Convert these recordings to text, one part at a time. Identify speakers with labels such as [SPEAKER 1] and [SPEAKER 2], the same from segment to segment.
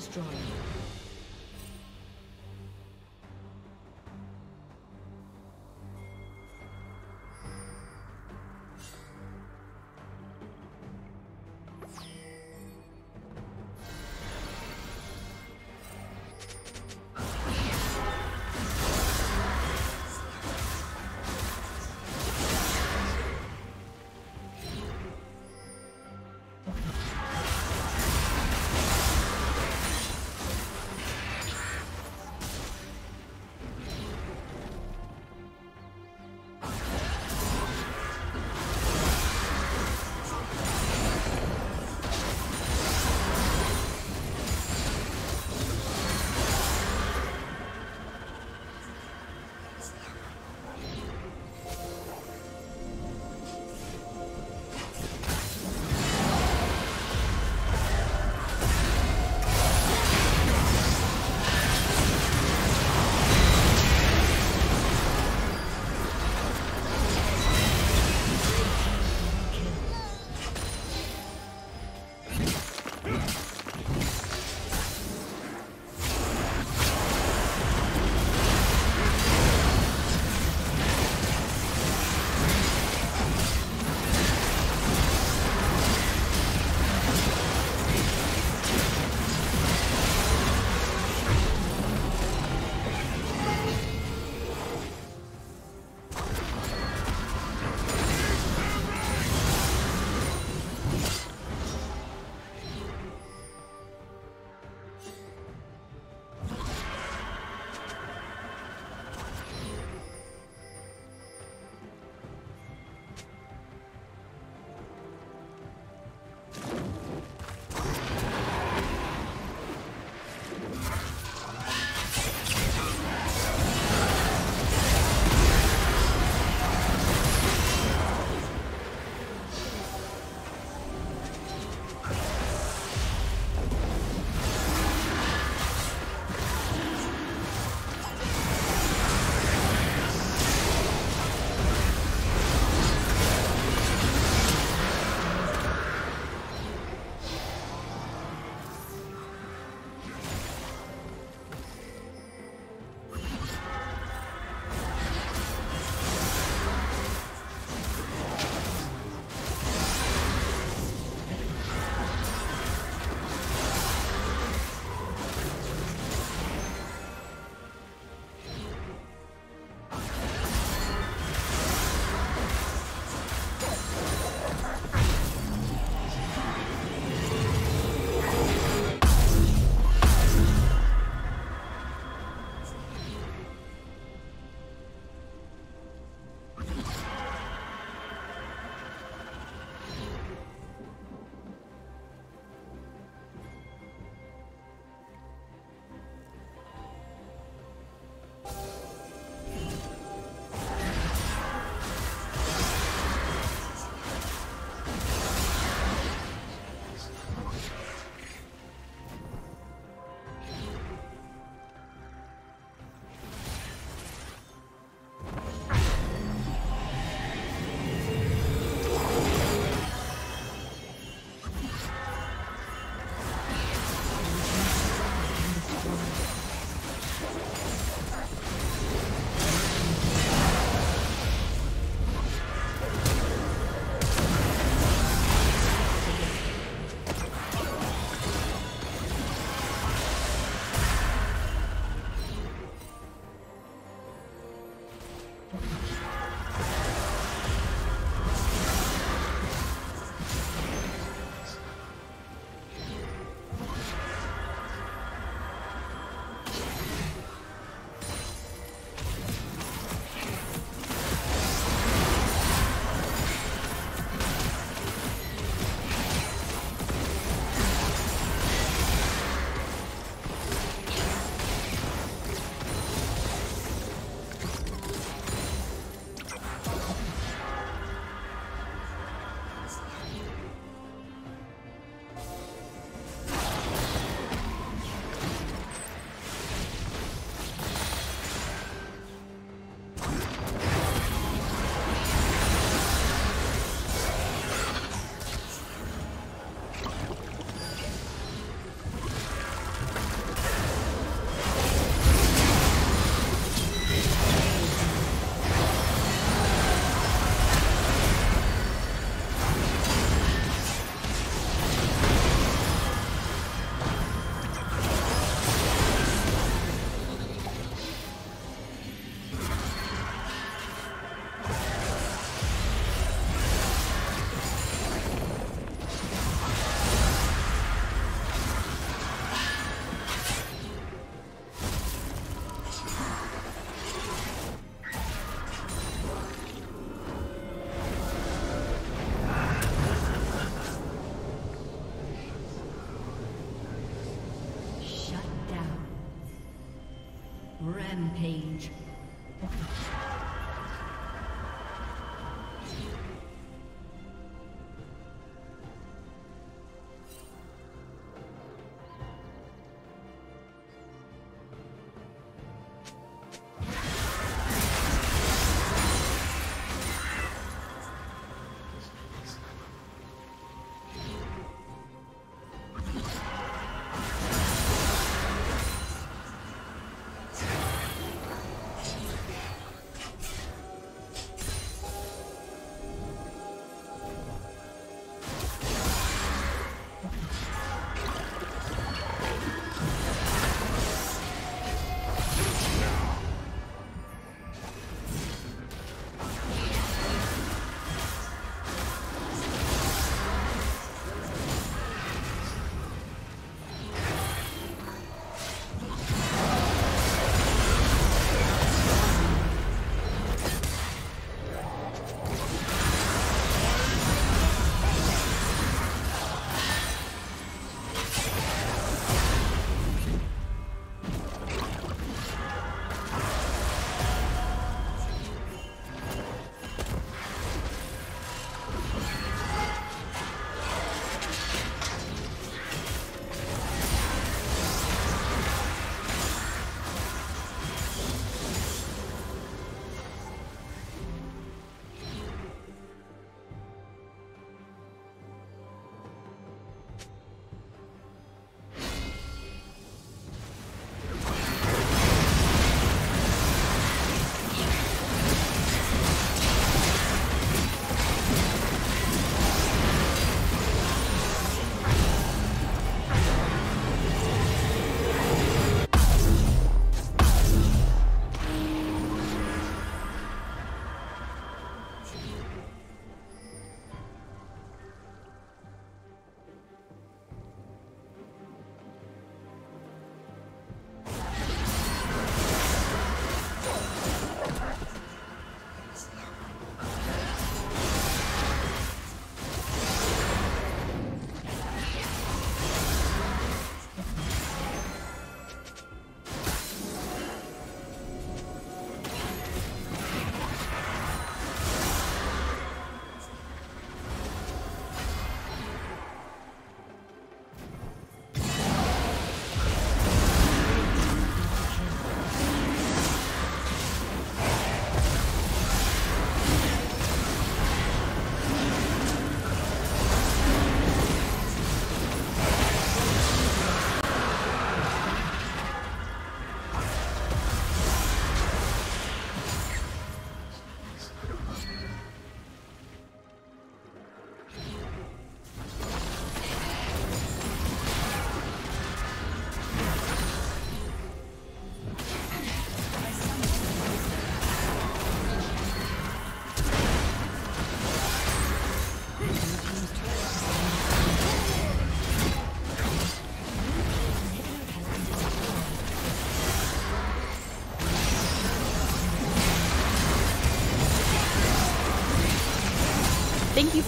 [SPEAKER 1] Destroyed.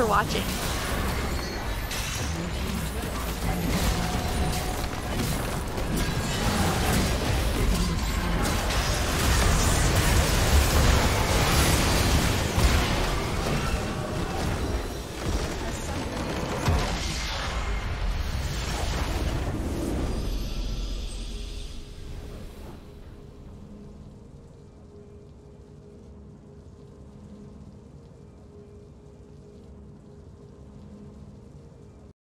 [SPEAKER 2] For watching.